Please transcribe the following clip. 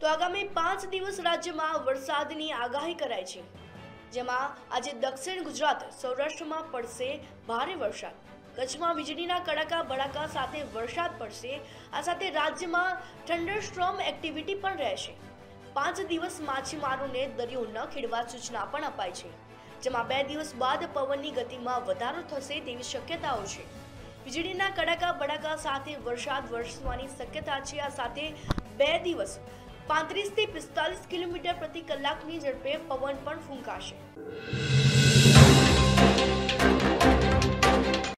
તો આગામી પાંચ દિવસ રાજ્યમાં વરસાદની આગાહી કરાઈ છે. જેમાં આજે દક્ષિણ ગુજરાત સૌરાષ્ટ્રમાં પડશે ભારે વરસાદ. કચ્છમાં વીજળીના કડાકા ભડાકા સાથે વરસાદ પડશે. આ સાથે રાજ્યમાં થંડરસ્ટ્રોમ એક્ટિવિટી પણ રહેશે. પાંચ દિવસ માછીમારોને દરિયો ન ખેડવા સૂચના પણ અપાઈ છે. જેમાં બે દિવસ બાદ પવનની ગતિમાં વધારો થશે તેવી શક્યતાઓ છે. વીજળીના કડાકા બડાકા સાથે વરસાદ વરસવાની શક્યતા છે. આ સાથે બે દિવસ પાંત્રીસથી પિસ્તાલીસ કિલોમીટર પ્રતિ કલાકની ઝડપે પવન પણ ફૂંકાશે.